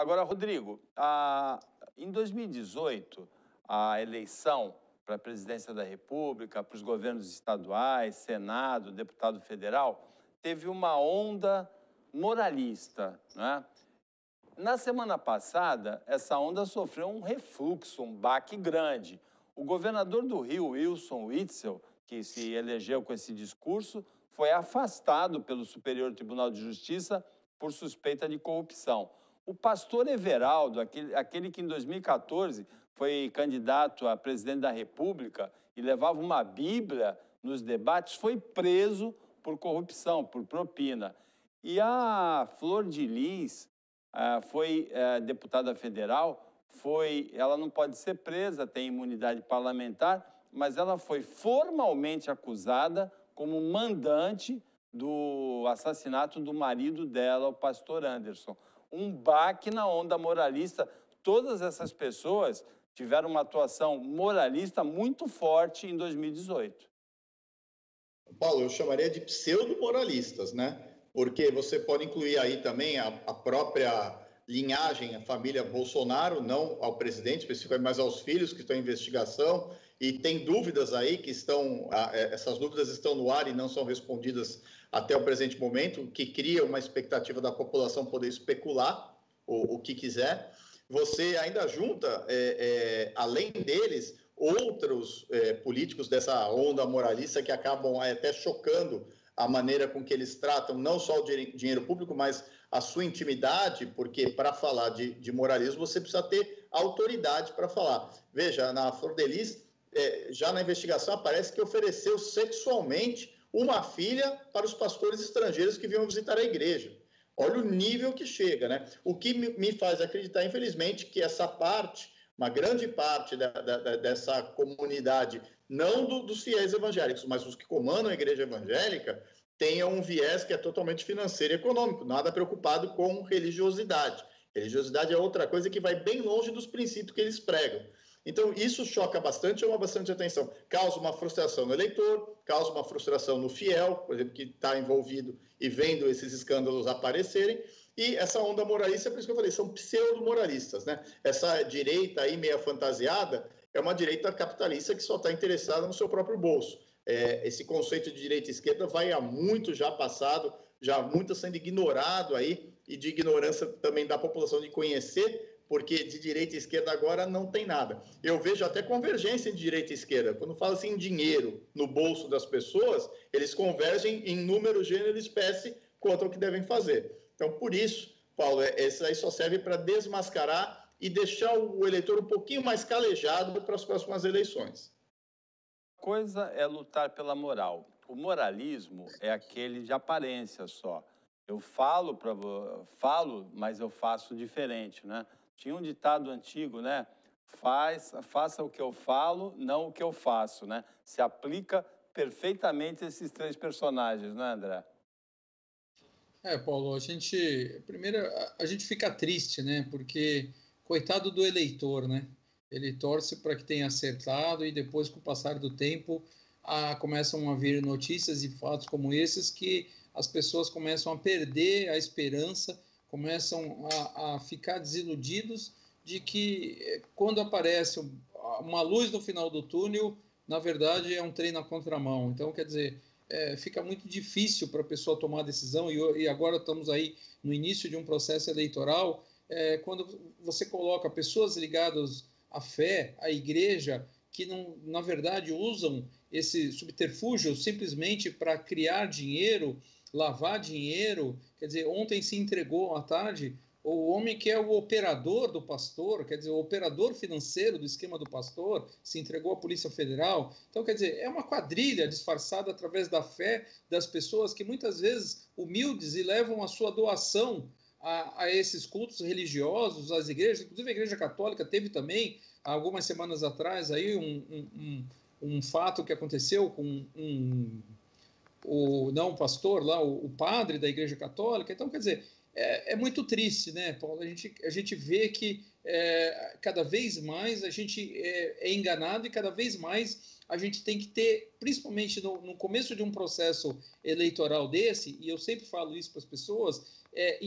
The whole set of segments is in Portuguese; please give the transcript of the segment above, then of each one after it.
Agora, Rodrigo, a, em 2018, a eleição para a presidência da República, para os governos estaduais, Senado, deputado federal, teve uma onda moralista. Né? Na semana passada, essa onda sofreu um refluxo, um baque grande. O governador do Rio, Wilson Witzel, que se elegeu com esse discurso, foi afastado pelo Superior Tribunal de Justiça por suspeita de corrupção. O pastor Everaldo, aquele, aquele que em 2014 foi candidato a presidente da República e levava uma Bíblia nos debates, foi preso por corrupção, por propina. E a Flor de Lis ah, foi eh, deputada federal, foi, ela não pode ser presa, tem imunidade parlamentar, mas ela foi formalmente acusada como mandante do assassinato do marido dela, o pastor Anderson. Um baque na onda moralista. Todas essas pessoas tiveram uma atuação moralista muito forte em 2018. Paulo, eu chamaria de pseudo-moralistas, né? Porque você pode incluir aí também a, a própria linhagem, a família Bolsonaro, não ao presidente especificamente, mas aos filhos que estão em investigação, e tem dúvidas aí que estão, é, essas dúvidas estão no ar e não são respondidas até o presente momento, que cria uma expectativa da população poder especular o, o que quiser. Você ainda junta, é, é, além deles, outros é, políticos dessa onda moralista que acabam até chocando a maneira com que eles tratam não só o dinheiro público, mas a sua intimidade, porque para falar de, de, moralismo você precisa ter autoridade para falar. Veja, na Flor de Lis, é, já na investigação aparece que ofereceu sexualmente uma filha para os pastores estrangeiros que vinham visitar a igreja. Olha o nível que chega, né? O que me faz acreditar, infelizmente, que essa parte, uma grande parte da, da, dessa comunidade, não do, dos fiéis evangélicos, mas os que comandam a igreja evangélica, tenha um viés que é totalmente financeiro e econômico, nada preocupado com religiosidade. Religiosidade é outra coisa que vai bem longe dos princípios que eles pregam. Então, isso choca bastante, chama bastante atenção. Causa uma frustração no eleitor, causa uma frustração no fiel, por exemplo, que está envolvido e vendo esses escândalos aparecerem. E essa onda moralista, por isso que eu falei, são pseudo-moralistas. Né? Essa direita aí meia fantasiada é uma direita capitalista que só está interessada no seu próprio bolso. É, esse conceito de direita e esquerda vai há muito já passado, já muito sendo ignorado aí, e de ignorância também da população de conhecer porque de direita e esquerda agora não tem nada. Eu vejo até convergência de direita e esquerda. Quando fala assim em dinheiro no bolso das pessoas, eles convergem em número, gênero e espécie contra o que devem fazer. Então, por isso, Paulo, isso aí só serve para desmascarar e deixar o eleitor um pouquinho mais calejado para as próximas eleições. Coisa é lutar pela moral. O moralismo é aquele de aparência só. Eu falo para falo, mas eu faço diferente, né? Tinha um ditado antigo, né? Faz, faça o que eu falo, não o que eu faço, né? Se aplica perfeitamente esses três personagens, né, André? É, Paulo, a gente primeiro a, a gente fica triste, né? Porque coitado do eleitor, né? Ele torce para que tenha acertado e depois, com o passar do tempo, a, começam a vir notícias e fatos como esses que as pessoas começam a perder a esperança começam a, a ficar desiludidos de que eh, quando aparece uma luz no final do túnel, na verdade é um trem na contramão. Então, quer dizer, é, fica muito difícil para a pessoa tomar decisão, e, e, agora estamos aí no início de um processo eleitoral, é, quando você coloca pessoas ligadas à fé, à igreja, que não, na verdade usam esse subterfúgio simplesmente para criar dinheiro lavar dinheiro. Quer dizer, ontem se entregou à tarde o homem que é o operador do pastor, quer dizer, o operador financeiro do esquema do pastor, se entregou à Polícia Federal. Então, quer dizer, é uma quadrilha disfarçada através da fé das pessoas que muitas vezes humildes e levam a sua doação a, a esses cultos religiosos, às igrejas. Inclusive, a Igreja Católica teve também, algumas semanas atrás, aí um, um, um, um fato que aconteceu com um o não o pastor lá, o, o, padre da Igreja Católica. Então, quer dizer, é, é, muito triste, né, Paulo? A gente, a gente vê que é, cada vez mais a gente é, é, enganado e cada vez mais a gente tem que ter, principalmente no, no começo de um processo eleitoral desse, e eu sempre falo isso para as pessoas, é,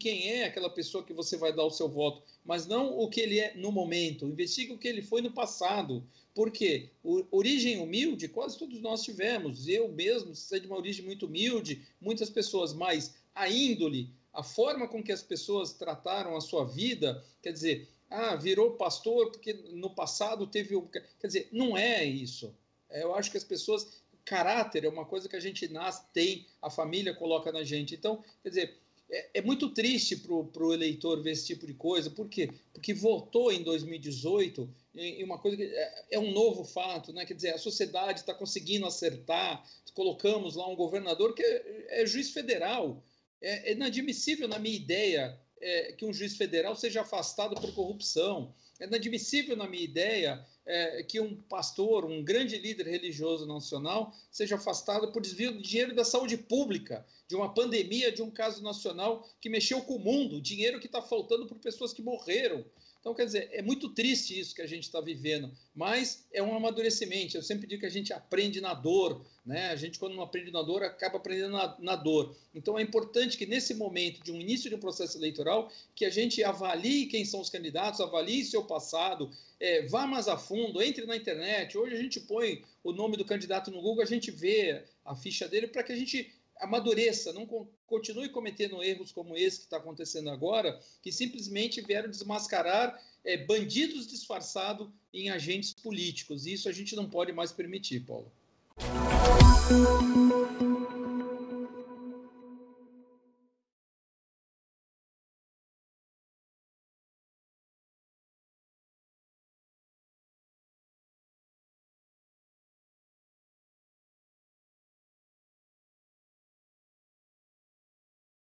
quem é aquela pessoa que você vai dar o seu voto, mas não o que ele é no momento. Investigue o que ele foi no passado. Porque origem humilde, quase todos nós tivemos. Eu mesmo sou de uma origem muito humilde, muitas pessoas, mas a índole, a forma com que as pessoas trataram a sua vida, quer dizer, ah, virou pastor porque no passado teve. Quer dizer, não é isso. É, eu acho que as pessoas. Caráter é uma coisa que a gente nasce, tem, a família coloca na gente. Então, quer dizer, é, é muito triste para o eleitor ver esse tipo de coisa. Por quê? Porque votou em 2018 em uma coisa que é, é um novo fato, né? Quer dizer, a sociedade está conseguindo acertar. Colocamos lá um governador que é, é juiz federal. É, é inadmissível, na minha ideia, é, que um juiz federal seja afastado por corrupção. É inadmissível, na minha ideia, é, que um pastor, um grande líder religioso nacional, seja afastado por desvio de dinheiro da saúde pública, de uma pandemia, de um caso nacional que mexeu com o mundo, dinheiro que está faltando por pessoas que morreram. Então, quer dizer, é muito triste isso que a gente está vivendo, mas é um amadurecimento. Eu sempre digo que a gente aprende na dor, né? A gente, quando não aprende na dor, acaba aprendendo na, na dor. Então, é importante que nesse momento de um início de um processo eleitoral, que a gente avalie quem são os candidatos, avalie seu passado, é, vá mais a fundo, entre na internet. Hoje a gente põe o nome do candidato no Google, a gente vê a ficha dele para que a gente amadureça, não continue cometendo erros como esse que está acontecendo agora, que simplesmente vieram desmascarar é, bandidos disfarçados em agentes políticos. Isso a gente não pode mais permitir, Paulo.